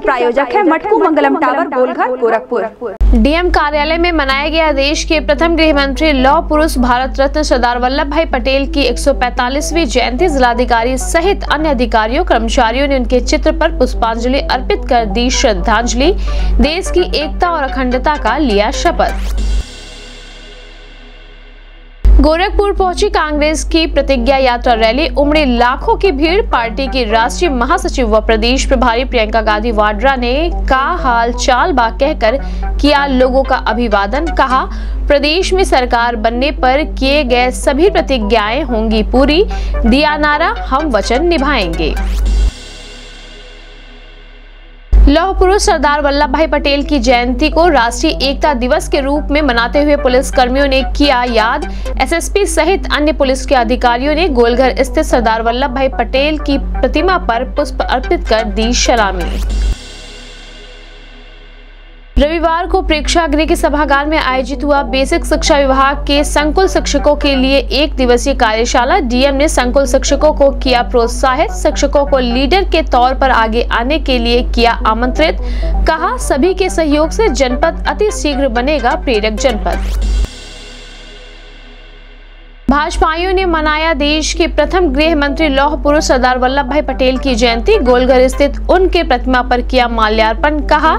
प्रायोजक है Matku Mangalam tower, Golghar, Gorakhpur. DM कार्यालय में मनाया गया देश के प्रथम गृह मंत्री लौ पुरुष भारत रत्न सरदार वल्लभ भाई पटेल की 145वीं जयंती जिलाधिकारी सहित अन्य अधिकारियों, कर्मचारियों ने उनके चित्र पर पुष्पांजलि अर्पित कर दी श्रद्धांजलि। देश की एकता और अखंडता का लिया शपथ। गोरखपुर पहुँची कांग्रेस की प्रतिज्ञा यात्रा रैली। उमड़ी लाखों की भीड़। पार्टी की राष्ट्रीय महासचिव व प्रदेश प्रभारी प्रियंका गांधी वाड्रा ने का हाल चाल बा कहकर किया लोगों का अभिवादन। कहा, प्रदेश में सरकार बनने पर किए गए सभी प्रतिज्ञाएँ होंगी पूरी। दिया नारा, हम वचन निभाएँगे। लौह पुरुष सरदार वल्लभ भाई पटेल की जयंती को राष्ट्रीय एकता दिवस के रूप में मनाते हुए पुलिस कर्मियों ने किया याद। एसएसपी सहित अन्य पुलिस के अधिकारियों ने गोलघर स्थित सरदार वल्लभ भाई पटेल की प्रतिमा पर पुष्प अर्पित कर दी सलामी। रविवार को प्रेक्षागृह के सभागार में आयोजित हुआ बेसिक शिक्षा विभाग के संकुल शिक्षकों के लिए एक दिवसीय कार्यशाला। डीएम ने संकुल शिक्षकों को किया प्रोत्साहित, शिक्षकों को लीडर के तौर पर आगे आने के लिए किया आमंत्रित। कहा, सभी के सहयोग से जनपद अति शीघ्र बनेगा प्रेरक जनपद। भाजपाइयों ने मनाया देश के प्रथम गृह मंत्री लौह पुरुष सरदार वल्लभ भाई पटेल की जयंती। गोलघर स्थित उनके प्रतिमा पर किया माल्यार्पण। कहा,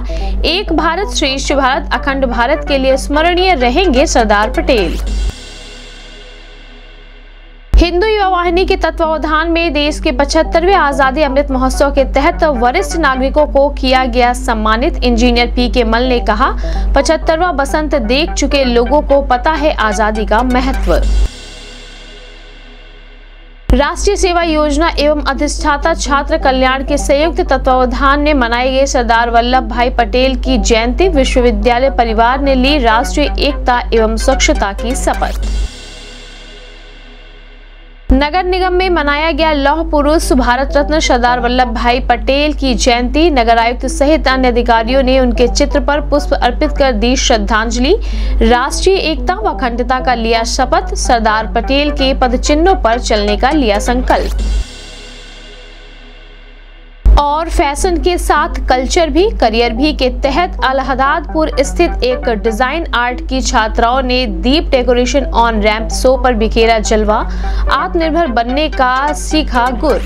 एक भारत श्रेष्ठ भारत, अखंड भारत के लिए स्मरणीय रहेंगे सरदार पटेल। हिंदू युवा वाहिनी के तत्वावधान में देश के पचहत्तरवें आज़ादी अमृत महोत्सव के तहत वरिष्ठ नागरिकों को किया गया सम्मानित। इंजीनियर पी के मल ने कहा, पचहत्तरवा बसंत देख चुके लोगों को पता है आज़ादी का महत्व। राष्ट्रीय सेवा योजना एवं अधिष्ठाता छात्र कल्याण के संयुक्त तत्वावधान में मनाए गए सरदार वल्लभ भाई पटेल की जयंती विश्वविद्यालय परिवार ने ली राष्ट्रीय एकता एवं स्वच्छता की शपथ। नगर निगम में मनाया गया लौह पुरुष भारत रत्न सरदार वल्लभ भाई पटेल की जयंती। नगर आयुक्त सहित अन्य अधिकारियों ने उनके चित्र पर पुष्प अर्पित कर दी श्रद्धांजलि। राष्ट्रीय एकता व अखंडता का लिया शपथ। सरदार पटेल के पद चिन्हों पर चलने का लिया संकल्प। और फ़ैशन के साथ कल्चर भी, करियर भी के तहत अलहदादपुर स्थित एक डिज़ाइन आर्ट की छात्राओं ने दीप डेकोरेशन ऑन रैंप शो पर बिखेरा जलवा। आत्मनिर्भर बनने का सीखा गुर।